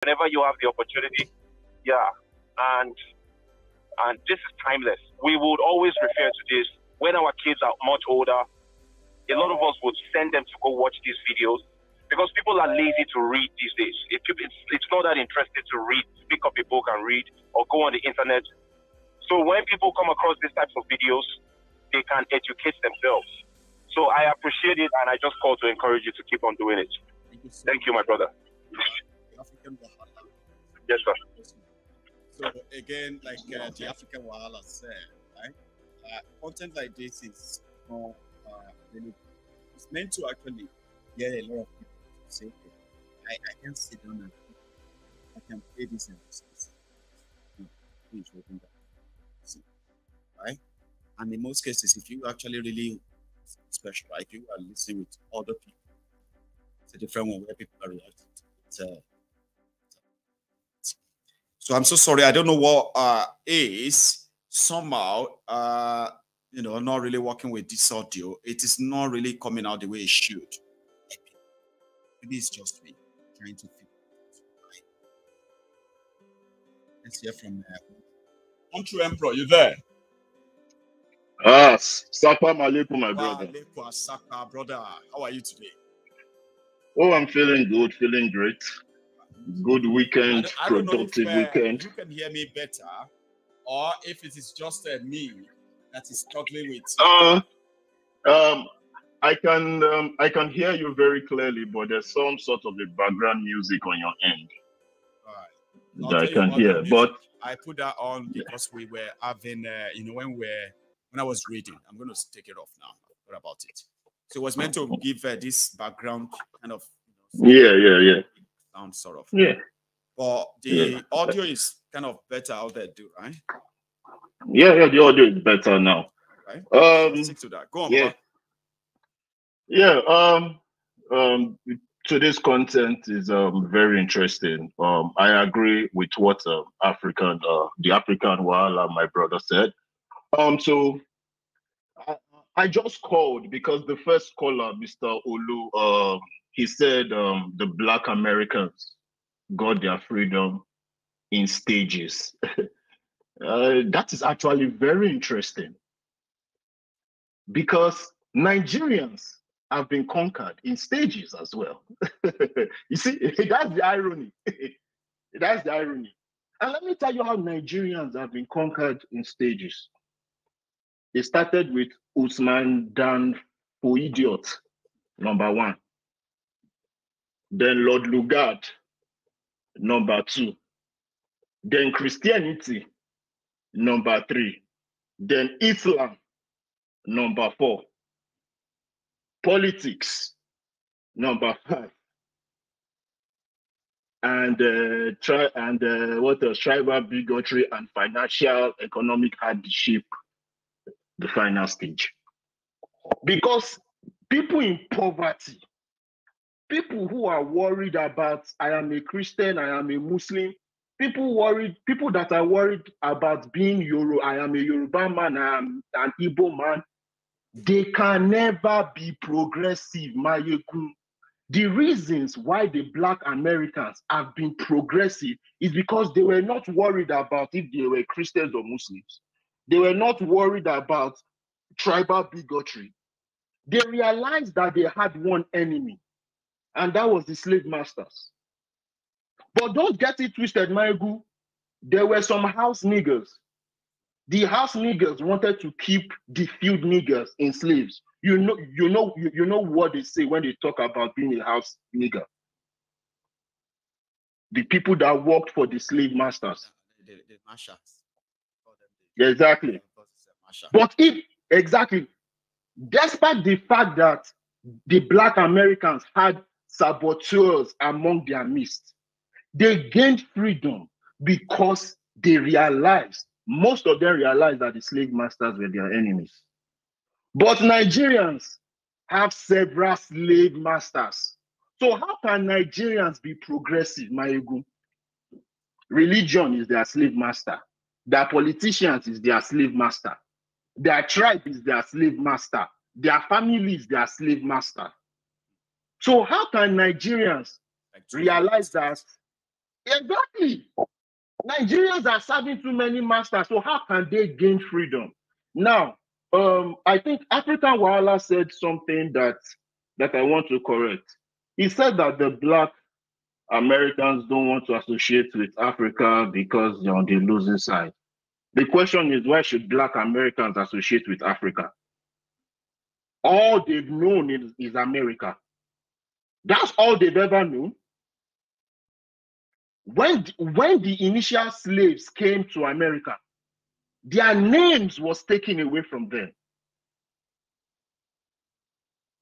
whenever you have the opportunity. Yeah, and and this is timeless. We would always refer to this when our kids are much older. A lot of us would send them to go watch these videos because people are lazy to read these days. It, it's, it's not that interesting to read, pick up a book and read, or go on the internet. So when people come across these types of videos, they can educate themselves. So I appreciate it, and I just call to encourage you to keep on doing it. Thank you, Thank you my brother. Yes, sir. So again, like uh, the African Wahala said, right? Uh, content like this is more uh, it's meant to actually get a lot of people to say, I, I can sit down and I can play this and this. Right? And in most cases, if you actually really special, right? you are listening with other people, it's a different one where people are reacting to it. Uh, so I'm so sorry. I don't know what uh, is somehow, uh, you know, not really working with this audio. It is not really coming out the way it should. Maybe it's just me trying to figure it Let's hear from uh, Untrue Emperor. You there? Ah, Sapa Malepo, my brother. Malepo, Saka, brother. How are you today? Oh, I'm feeling good, feeling great. Good weekend, I don't, I don't productive uh, weekend. You can hear me better, or if it is just uh, me that is struggling with. Uh, um, I can um, I can hear you very clearly, but there's some sort of a background music on your end that I can hear. But I put that on because yeah. we were having, uh, you know, when we're when I was reading. I'm going to take it off now. What about it? So it was meant to give uh, this background kind of. You know, yeah, yeah, yeah. Sound sort of. Yeah. But the yeah. audio is kind of better out there, too, right? Yeah, yeah, the audio is better now. Right. Um, stick to that. Go on. Yeah. Yeah. Um. Um. Today's content is um very interesting. Um, I agree with what uh, African, uh, the African Wahala, my brother said. Um, so I, I, just called because the first caller, Mr. Olu, um, he said um, the Black Americans got their freedom in stages. uh, that is actually very interesting because Nigerians have been conquered in stages as well. you see, that's the irony. that's the irony. And let me tell you how Nigerians have been conquered in stages. They started with Usman Dan Fodio, number one. Then Lord Lugard, number two. Then Christianity, number three. Then Islam, number four. Politics, number five. And uh, try and uh, what else? Tribal bigotry and financial economic hardship the final stage. Because people in poverty, people who are worried about, I am a Christian, I am a Muslim, people worried, people that are worried about being Euro, I am a Yoruba man, I am an Igbo man, they can never be progressive, Maiyegun. The reasons why the Black Americans have been progressive is because they were not worried about if they were Christians or Muslims. They were not worried about tribal bigotry. They realized that they had one enemy, and that was the slave masters. But don't get it twisted, Maegu. There were some house niggers. The house niggers wanted to keep the field niggers in slaves. You know, you know, you, you know what they say when they talk about being a house nigger. The people that worked for the slave masters. The, the, the Exactly. But if exactly, despite the fact that the black Americans had saboteurs among their midst, they gained freedom because they realized, most of them realized that the slave masters were their enemies. But Nigerians have several slave masters. So how can Nigerians be progressive, Maegu? Religion is their slave master. Their politicians is their slave master. Their tribe is their slave master. Their family is their slave master. So how can Nigerians realize that Exactly. Nigerians are serving too many masters, so how can they gain freedom? Now, um, I think African Wahala said something that that I want to correct. He said that the black Americans don't want to associate with Africa because they're on the losing side. The question is, why should black Americans associate with Africa? All they've known is, is America. That's all they've ever known. When, when the initial slaves came to America, their names was taken away from them.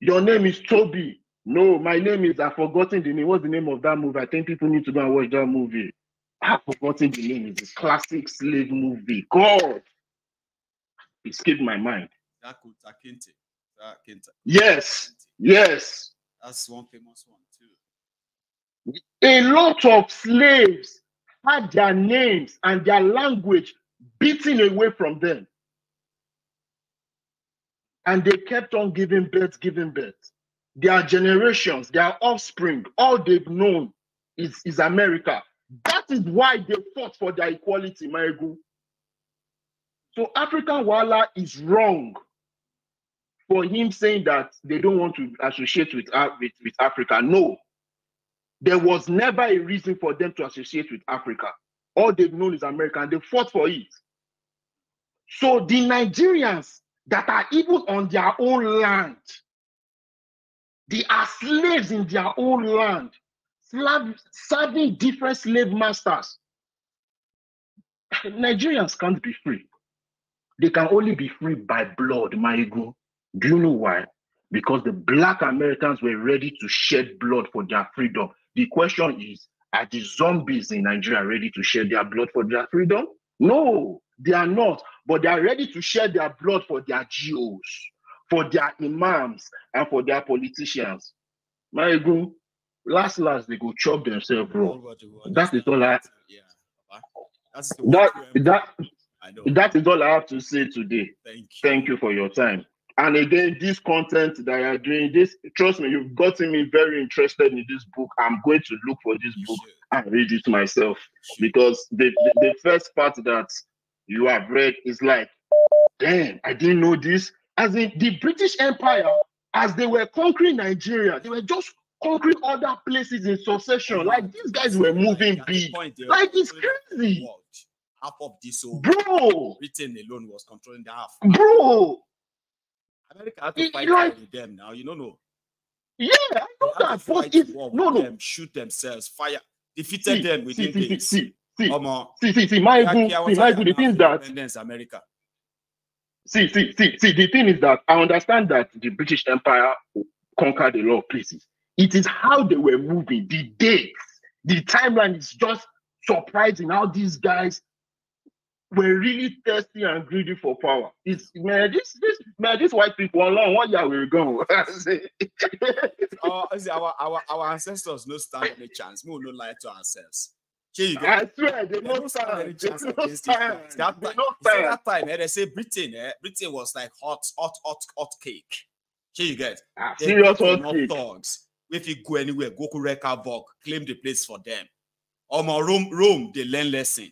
Your name is Toby. No, my name is, I've forgotten the name. What's the name of that movie? I think people need to go and watch that movie. I've forgotten the name. It's a classic slave movie. God, skipped my mind. Yes, yes. That's one famous one too. A lot of slaves had their names and their language beaten away from them. And they kept on giving birth, giving birth. Their generations, their offspring, all they've known is, is America. That is why they fought for their equality, Maegu. So African Wahala is wrong for him saying that they don't want to associate with, with, with Africa. No, there was never a reason for them to associate with Africa. All they've known is America, and they fought for it. So the Nigerians that are even on their own land, they are slaves in their own land, slave, serving different slave masters. Nigerians can't be free. They can only be free by blood, my ego. Do you know why? Because the black Americans were ready to shed blood for their freedom. The question is, are the zombies in Nigeria ready to shed their blood for their freedom? No, they are not. But they are ready to shed their blood for their GOs, for their imams, and for their politicians. My ego, last last they go chop themselves, bro. That is all I. Yeah. That's that that that is all I have to say today. Thank you. Thank you for your time. And again, this content that you're doing, this trust me, you've gotten me very interested in this book. I'm going to look for this book and read it myself because the, the, the first part that you have read is like, damn, I didn't know this. As in the British Empire, as they were conquering Nigeria, they were just conquering other places in succession. Like these guys were moving big. Like it's crazy. Half of this whole Bro, Britain alone was controlling the half. bro, America had to fight like- with them now. You don't know. yeah, I know that. But fight no, no. them, shoot themselves, fire, defeated See, them within see, days. see, see, Omo, see, see, see, my good, see, my good. The thing is that America. see, see, see, see, the thing is that I understand that the British Empire conquered a lot of places. It is how they were moving, the dates, the timeline is just surprising how these guys were really thirsty and greedy for power. It's man, this this man, these white people alone, one year we're going. our, see, our, our, our ancestors no stand any chance. We will not lie to ourselves. Here you go. I swear they They no stand any. They chance no against stand. guys. That They time, no see that time, eh, they say Britain, eh, Britain was like hot, hot, hot, hot cake. Here you get. Ah, Serious hot take. thugs. If you go anywhere, go to Rekavok, claim the place for them. Omo Rome, Rome, they learn lesson.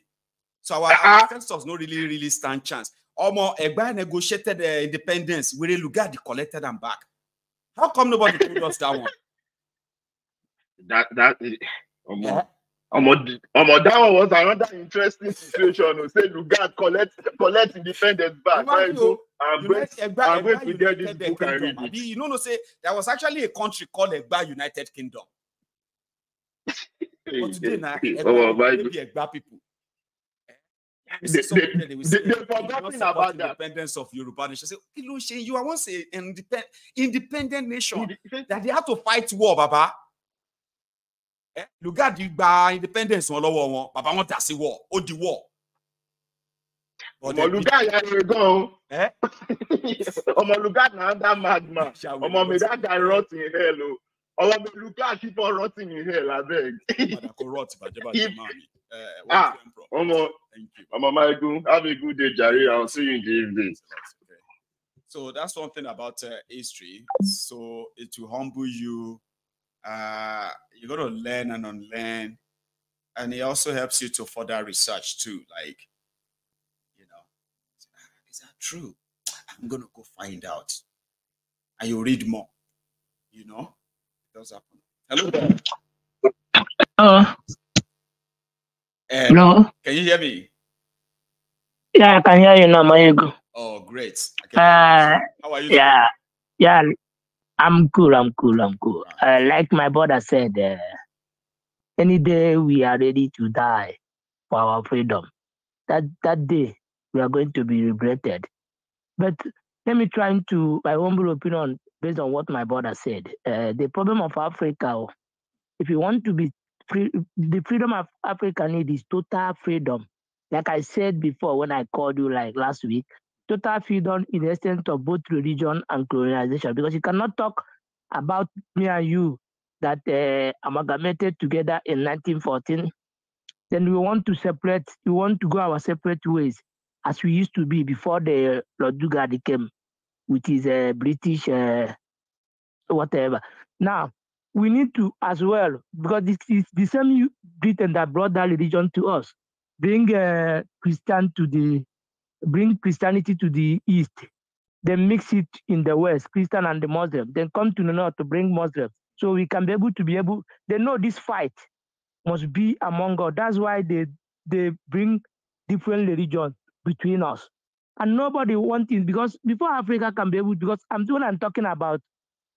So our Uh-uh. ancestors no really, really stand chance. Omo Egba negotiated uh, independence. We Lugard collected them back. How come nobody told us that one? That that is um, Eh? um, um, that one was another interesting situation. We say Lugard collect collect independence back. Good. oh, I'm going, to get this book and read it. You know, no say there was actually a country called Egba United Kingdom. But today, now, Egba oh. Egba people. They- they- they they- say, they've "You don't forgotten about that. independence of Yoruba nation. Say, "Kí ló you are once an independent, independent nation that they had to fight war, Baba. Eh? Lugard gba independence wọn lọ́wọ́ wọn, bàbá wọn dà sí war, ó di war. But ọmọ they Lugard yà rẹ gan o. Eh? ọmọ Lugard na under madman. Ọmọ mi to- guy rot in hell o. ọmọ mi Lugard keep on rotting in hell abeg. Padà kó rot bàjẹ́ bàjẹ́ máa mi. Eh, Ah, ọmọ Thank you. ọmọ Maigun have a good day Jerry. I will see you in the evening. Okay. So that's one thing about uh, history. So it will humble you. Uh, you're going to learn and unlearn. and it also helps you to further research too. Like, you know, is that true? I'm gonna go find out, and you read more. You know, it does happen. Hello there. Uh, Eh, hello. can you hear me? Yeah, I can hear you now, Mayego. Oh, great. Uh. How are you? doing? yeah, yeah. I'm cool. I'm cool. I'm cool. Uh, like my brother said, uh, any day we are ready to die for our freedom, that that day we are going to be regretted. But let me try to my humble opinion based on what my brother said. Uh, the problem of Africa, oh, if you want to be free, the freedom of Africa need is total freedom. Like I said before when I called you like last week, total freedom in the essence of both religion and colonization. Because you cannot talk about me and you that uh, amalgamated together in 1914 then we want to separate we want to go our separate ways as we used to be before the lord Lugard came which is a british uh, whatever. Now we need to as well because this is the same britain that brought that religion to us bring uh, christian to the bring Christianity to the east, then mix it in the west, Christian and the Muslim, then come to the north to bring Muslim. So we can be able to be able, they know this fight must be among us. That's why they they bring different religions between us. And nobody wants it because before Africa can be able, because I'm when I'm talking about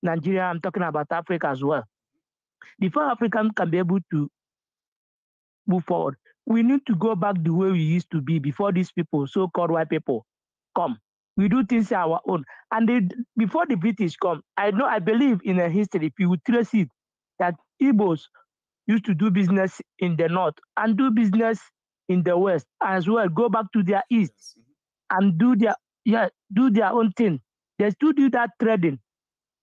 Nigeria, I'm talking about Africa as well. Before Africa can be able to move forward, we need to go back the way we used to be before these people, so-called white people, come. We do things our own. And they, before the British come, I know, I believe in a history, if you would trace it, that Igbos used to do business in the north and do business in the west as well, go back to their east Mhm. and do their, yeah, do their own thing. They still do that trading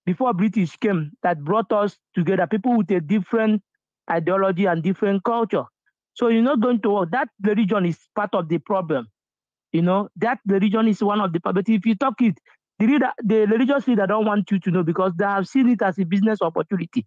before British came that brought us together, people with a different ideology and different culture. So you're not going to work. That religion is part of the problem. You know, that religion is one of the problem. But if you talk it, the, leader, the religious leader don't want you to know because they have seen it as a business opportunity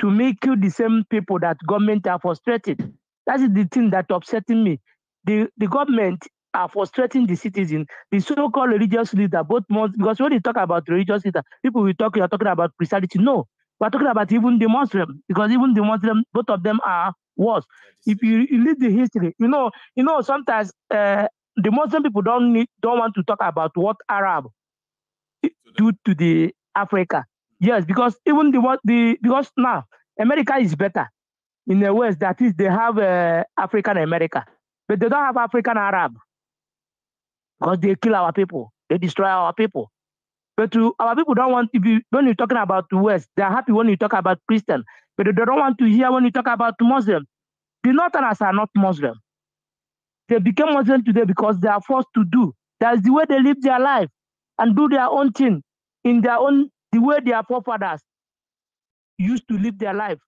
to make you the same people that government are frustrated. That is the thing that upsetting me. The the government are frustrating the citizen. The so-called religious leader, both Muslims, because when you talk about religious leader, people will talk, you're talking about Christianity. No, we're talking about even the Muslim, because even the Muslim, both of them are worse. If you, you read the history, you know, you know, sometimes uh, the Muslim people don't need, don't want to talk about what Arab do to the Africa. Yes, because even the what the because now America is better in the West. That is, they have uh, African America, but they don't have African Arab because they kill our people, they destroy our people. But to, our people don't want if you when you're talking about the West, they're happy when you talk about Christian, but they don't want to hear when you talk about Muslim. The Northerners are not Muslim. They became Muslim today because they are forced to do. That's the way they live their life and do their own thing in their own the way their forefathers used to live their life.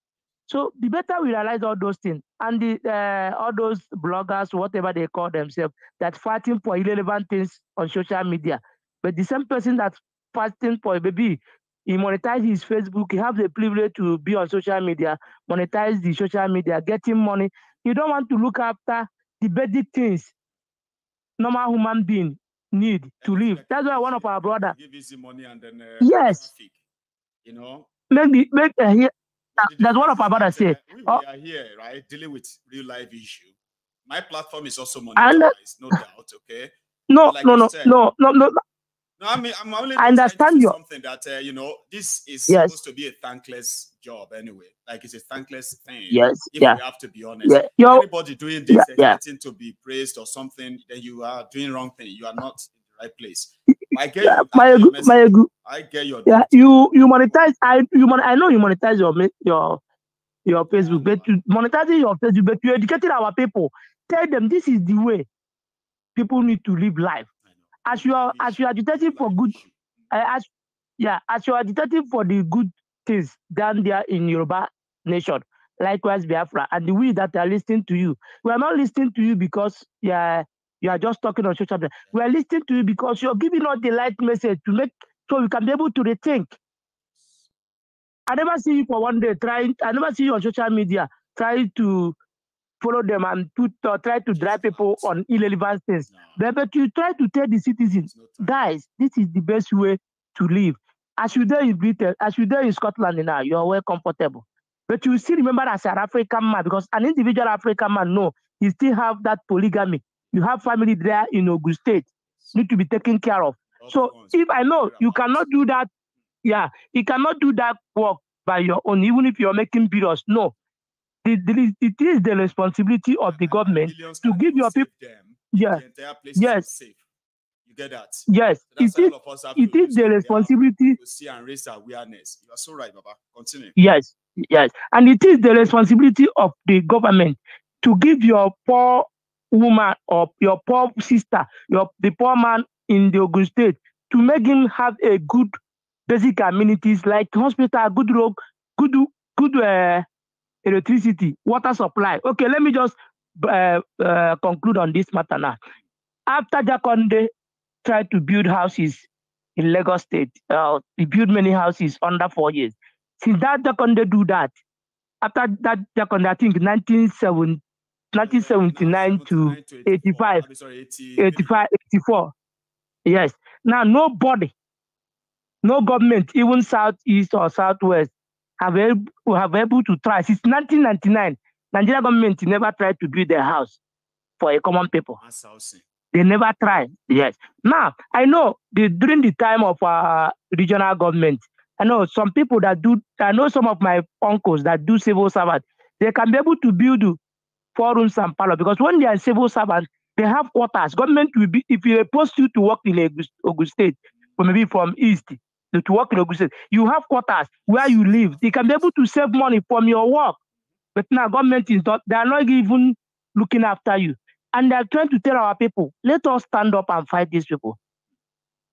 So the better we realize all those things and the uh, all those bloggers, whatever they call themselves, that fighting for irrelevant things on social media. But the same person that's fighting for maybe he monetize his Facebook, he have the privilege to be on social media, monetize the social media, getting money. You don't want to look after the basic things normal human being need to live. That's why one of our brother Give easy money and then uh, Yes. traffic. You know, make the make uh, here. The That's one of difference our is brothers that, say. uh, we, Oh. are here, right, dealing with real life issue. My platform is also monetized, no doubt. Okay. No, like no, no, said. no, no, no. No, I mean, I'm only I just trying to understand your- something that uh, you know. This is Yes. supposed to be a thankless job anyway. Like it's a thankless thing. Yes, If yeah, we have to be honest. yeah. Yo, Anybody doing this Yeah, yeah. to be praised or something, then you are doing wrong thing. You are not in the right place. I get yeah, my get your gu- message. my I get your yeah. You you monetize. I you mon- I know you monetize your your your Facebook, but you monetizing your Facebook, but you educating our people. Tell them this is the way people need to live life. As you are as you are agitating for good, uh, as yeah, as you are agitating for the good things down there in Yoruba nation, likewise Biafra, and the we that are listening to you, we are not listening to you because yeah, you are just talking on social media. We are listening to you because you're giving us the right message to make so we can be able to rethink. I never see you for one day trying. I never see you on social media trying to follow them and put uh, try to drive people on irrelevant things. No, But, you try to tell the citizens, no guys, this is the best way to live. As you there in Britain, as you there in Scotland now, you are well comfortable. But you still remember as an African man, because an individual African man, no, he still have that polygamy. You have family there in Ogun State, need to be taken care of. So if I know you cannot do that, yeah, you cannot do that work by your own, even if you're making billions. No, it, it is- the responsibility of the And government to give your people. them Yeah, the entire place is yes. safe. You get that? So yes, that's it is. of us have It is the responsibility. to see and raise awareness. You are so right, Baba. Continue. Yes, yes, and it is the responsibility of the government to give your poor woman or your poor sister, your the poor man in the Ogun State, to make him have a good basic amenities like hospital, good road, good good uh, electricity, water supply. Okay, let me just uh, uh, conclude on this matter now. After Jakande tried to build houses in Lagos State, uh, he built many houses under four years. Since that Jakande do that, after that Jakande, I think 1970, 1979 to 85, I'm sorry, 80, 85, 84. Yes. Now nobody, no government, even southeast or southwest, have able, have able to try. Since 1999, Nigeria government never tried to build a house for a common people. They never tried. Yes. Now I know the, during the time of uh, regional government, I know some people that do. I know some of my uncles that do civil servant. They can be able to build four rooms and parlor because when they are civil servants, they have quarters. Government will be if you post you to work in Ogun State, or maybe from East to work in Ogun State, you have quarters where you live. They can be able to save money from your work. But now government is not. They are not even looking after you. And they're trying to tell our people, let us stand up and fight these people.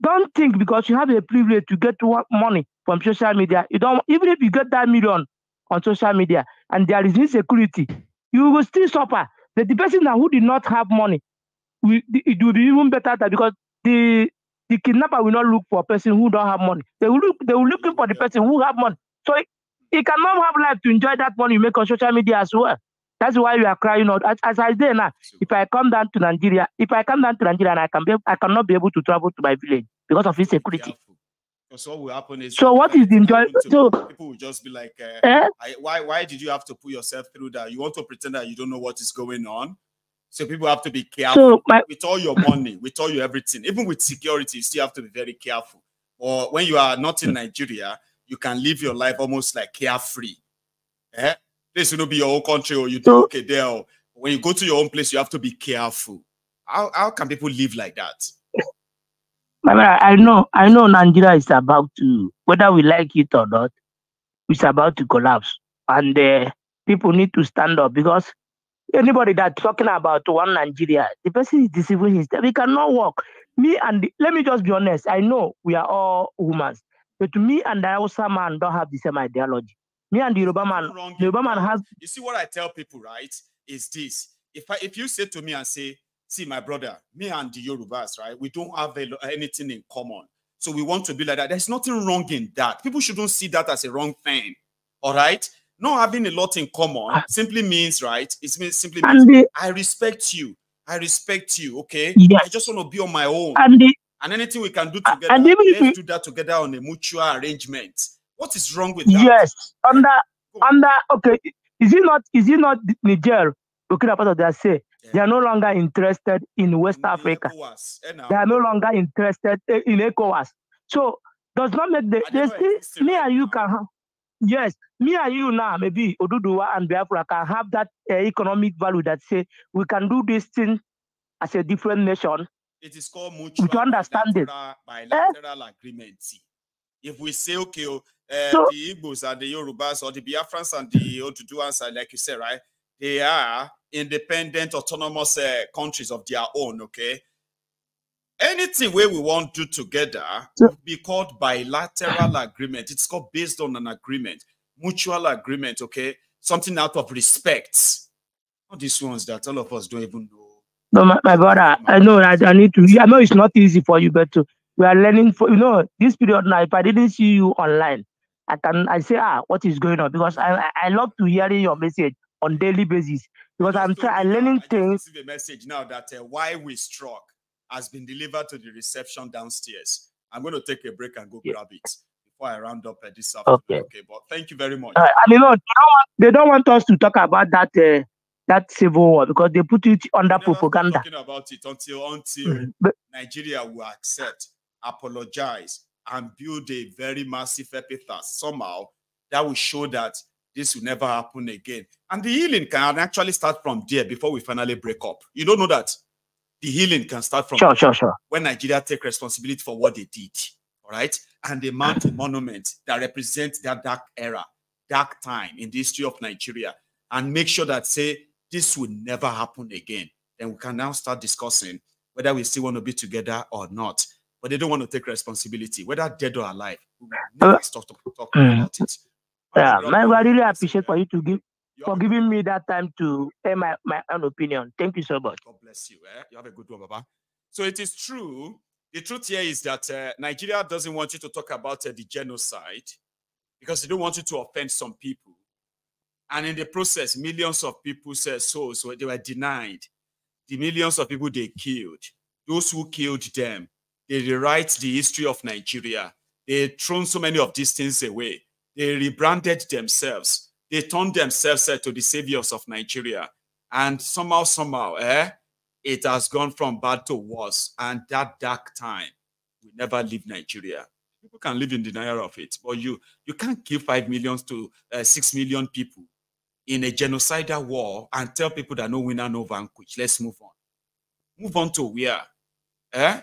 Don't think because you have a privilege to get money from social media, you don't even if you get that million on social media and there is insecurity, you will still suffer. But the person that who did not have money, will, it will be even better that because the the kidnapper will not look for a person who don't have money. They will look they will looking for the person who have money. So he, cannot have life to enjoy that money you make on social media as well. That's why we are crying out. As, as I say now, if I come down to Nigeria, if I come down to Nigeria and I can be, I cannot be able to travel to my village because of insecurity. Because what will happen is So what is the anything enjoy? happen to So people will just be like, uh, eh, I, why why did you have to put yourself through that? You want to pretend that you don't know what is going on. So people have to be careful so my with all your money, with all your everything, even with security, you still have to be very careful. Or when you are not in Nigeria, you can live your life almost like carefree. Eh? This will not be your own country, or you do So- okay there. When you go to your own place, you have to be careful. How, how can people live like that? My man, I know I know Nigeria is about to whether we like it or not, it's about to collapse, and uh, people need to stand up because anybody that talking about one Nigeria, the person is deceiving himself. We cannot work. Me and the, let me just be honest. I know we are all humans, but me and the Hausa man don't have the same ideology. Me and the Yoruba man, the Yoruba man has You see what I tell people, right? Is this: if I, if you say to me and say, "See, my brother, me and the Yorubas, right? We don't have a, anything in common, so we want to be like that." There's nothing wrong in that. People shouldn't see that as a wrong thing. All right, not having a lot in common Ah. simply means, right? It means simply means the I respect you. I respect you. Okay, Yes. I just want to be on my own, and the and anything we can do together, and even if let's we- do that together on a mutual arrangement. What is wrong with that? yes under under okay is it not is it not niger burkina faso they say they are no longer interested in west africa. Eh, they are no longer interested in ecowas. So does not make the they still me and you can have yes me and you now maybe oduduwa and biafra can have that uh, economic value that say we can do this thing as a different nation. It is called mutual you understand it. bilateral, bilateral agreement. If we say, okay, uh, So- the Igbos and the Yorubas or the Biafrans and the Oduduwans, are, like you said, right? They are independent, autonomous uh, countries of their own, okay? Anything where we want to do together will be called bilateral agreement. It's called based on an agreement, mutual agreement, okay? Something out of respect. Not these ones that all of us don't even know. No, my, my brother, I know I, I need to. I know it's not easy for you, but we are learning. For you know, this period now. If I didn't see you online, I can I say ah, what is going on? Because I I, I love to hearing your message on daily basis. because I'm I'm learning I things. Just received a message now that uh, why we struck has been delivered to the reception downstairs. I'm going to take a break and go Yeah. grab it before I round up uh, this afternoon. Okay. Okay, but thank you very much. Uh, and you know, they don't, want, they don't want us to talk about that uh, that civil war because they put it under propaganda. Talking about it until until Mm. Nigeria will accept, apologize, and build a very massive epitaph somehow that will show that this will never happen again. And the healing can actually start from there before we finally break up. You don't know that the healing can start from sure, sure, sure. when Nigeria take responsibility for what they did. All right. And they mount a monument that represents that dark era, dark time in the history of Nigeria, and make sure that say this will never happen again. Then we can now start discussing whether we still want to be together or not. But they don't want to take responsibility, whether dead or alive. We will never stop to talk Mm. about it. Yeah, man. I really appreciate for you to give for giving me that time to air my, my own opinion. Thank you so much. God bless you. Eh? You have a good one, Baba. So it is true. The truth here is that uh, Nigeria doesn't want you to talk about uh, the genocide because they don't want you to offend some people. And in the process, millions of people's uh, souls were, they were denied. The millions of people they killed, those who killed them, they rewrite the history of Nigeria. They thrown so many of these things away. They rebranded themselves. They turned themselves uh, to the saviors of Nigeria. And somehow, somehow, eh, it has gone from bad to worse. And that dark time will never leave Nigeria. People can live in denial of it, but you you can't kill five million to uh, six million people in a genocidal war and tell people that no winner, no vanquish. Let's move on. Move on to where? Eh?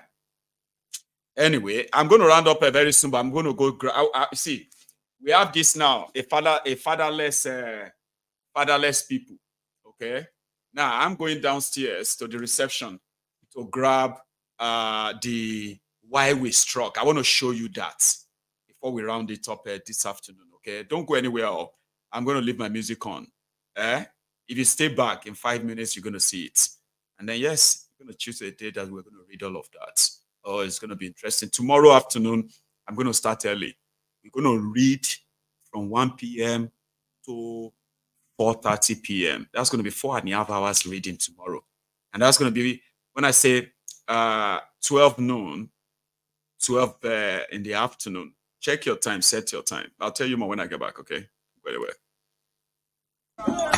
Anyway, I'm going to round up uh, very soon, but I'm going to go. I- I- see, we have this now a father, a fatherless, uh, fatherless people. Okay. Now I'm going downstairs to the reception to grab uh, the why we struck. I want to show you that before we round it up uh, this afternoon. Okay. Don't go anywhere. oh. I'm going to leave my music on. Eh? If you stay back in five minutes, you're going to see it. And then, yes, we're going to choose a day that we're going to read all of that. Oh, it's going to be interesting. Tomorrow afternoon, I'm going to start early. We're going to read from 1 p.m. to 4.30 p.m. That's going to be four and a half hours reading tomorrow. And that's going to be, when I say uh, 12 noon, 12 uh, in the afternoon, check your time, set your time. I'll tell you more when I get back, okay? Very well.